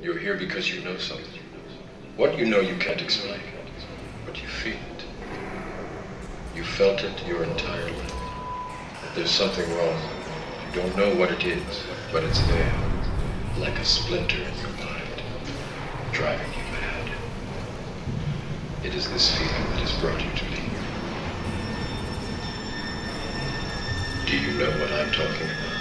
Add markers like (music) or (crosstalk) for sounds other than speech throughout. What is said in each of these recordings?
You're here because you know something. What you know you can't explain, but you feel it. You felt it your entire life. That there's something wrong. You don't know what it is, but it's there, like a splinter in your mind, driving you mad. It is this feeling that has brought you to me. Do you know what I'm talking about?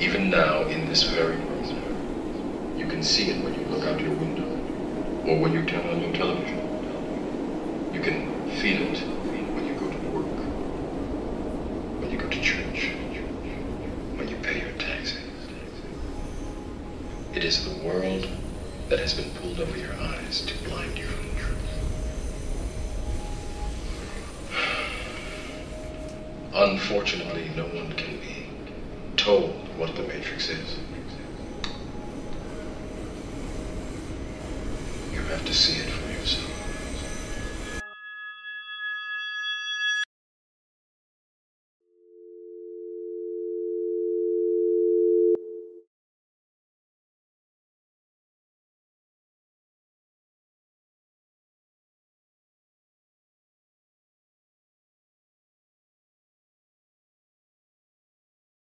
Even now, in this very room. You can see it when you look out your window, or when you turn on your television. You can feel it when you go to work, when you go to church, when you pay your taxes. It is the world that has been pulled over your eyes to blind you from the truth. (sighs) Unfortunately, no one can be told what the Matrix is. You have to see it